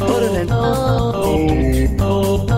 oh, oh, oh, oh.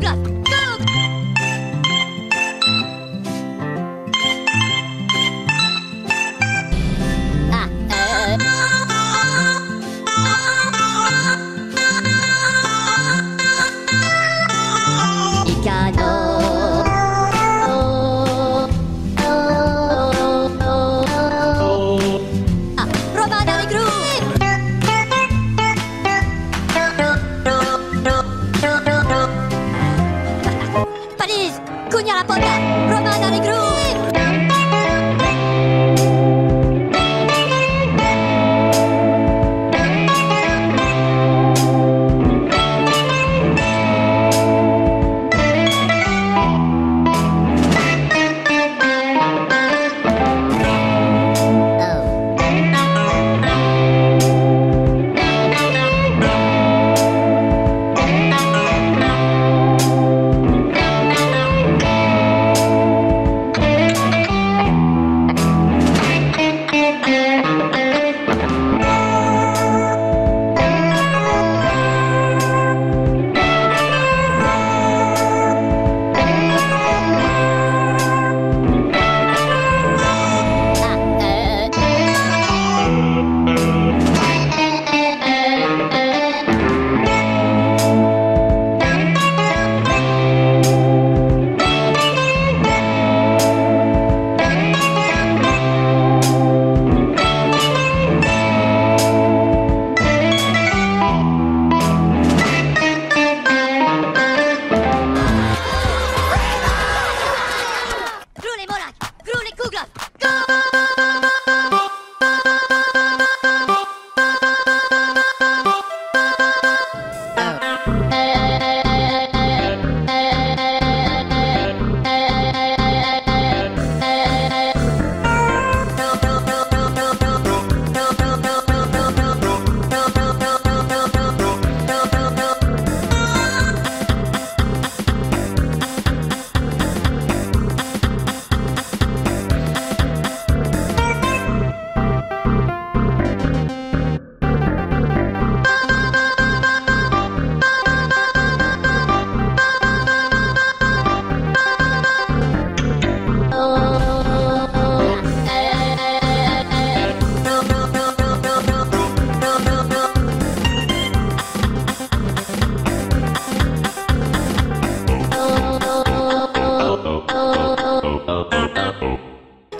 Grule Cugna la porta, Romana Regru.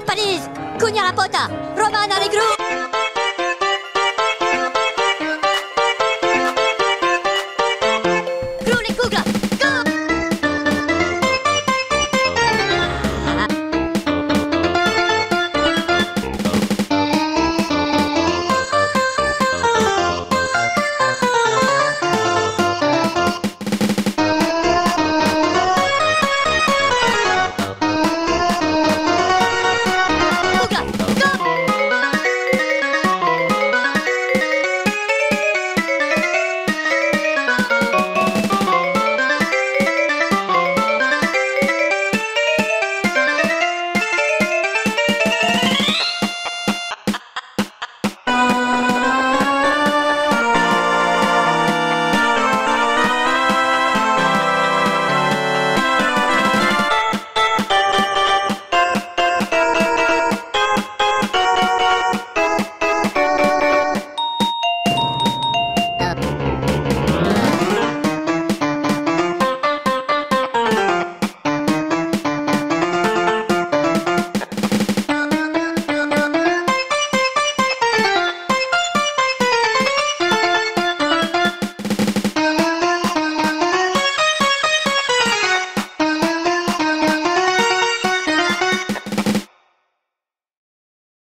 Paris, Cunha la Pota, Romana Legrou.